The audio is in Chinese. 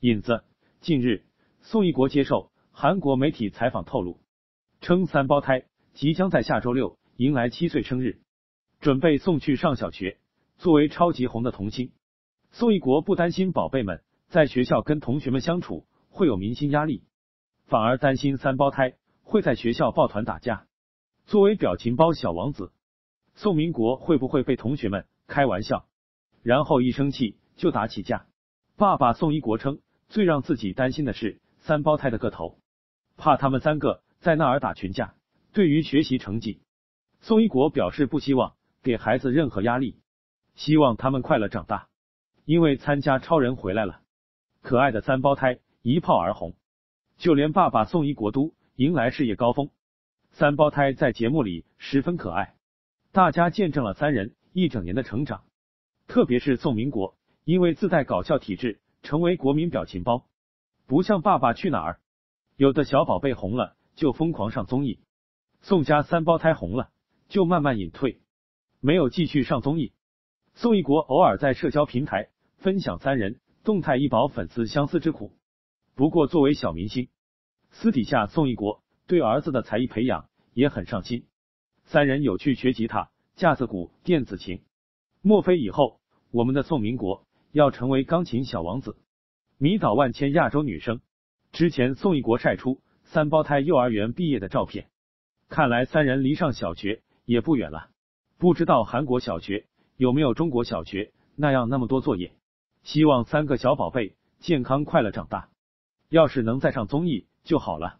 引子：近日，宋一国接受韩国媒体采访透露，称三胞胎即将在下周六迎来七岁生日，准备送去上小学。作为超级红的童星，宋一国不担心宝贝们在学校跟同学们相处会有明星压力，反而担心三胞胎会在学校抱团打架。作为表情包小王子，宋明国会不会被同学们开玩笑，然后一生气就打起架？爸爸宋一国称。最让自己担心的是三胞胎的个头，怕他们三个在那儿打群架。对于学习成绩，宋一国表示不希望给孩子任何压力，希望他们快乐长大。因为参加超人回来了，可爱的三胞胎一炮而红，就连爸爸宋一国都迎来事业高峰。三胞胎在节目里十分可爱，大家见证了三人一整年的成长。特别是宋明国，因为自带搞笑体质。成为国民表情包，不像《爸爸去哪儿》，有的小宝贝红了就疯狂上综艺，宋家三胞胎红了就慢慢隐退，没有继续上综艺。宋一国偶尔在社交平台分享三人动态，一饱粉丝相思之苦。不过作为小明星，私底下宋一国对儿子的才艺培养也很上心。三人有去学吉他、架子鼓、电子琴，莫非以后我们的宋民国？要成为钢琴小王子，迷倒万千亚洲女生。之前宋一国晒出三胞胎幼儿园毕业的照片，看来三人离上小学也不远了。不知道韩国小学有没有中国小学那样那么多作业？希望三个小宝贝健康快乐长大。要是能再上综艺就好了。